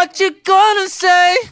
What you gonna say?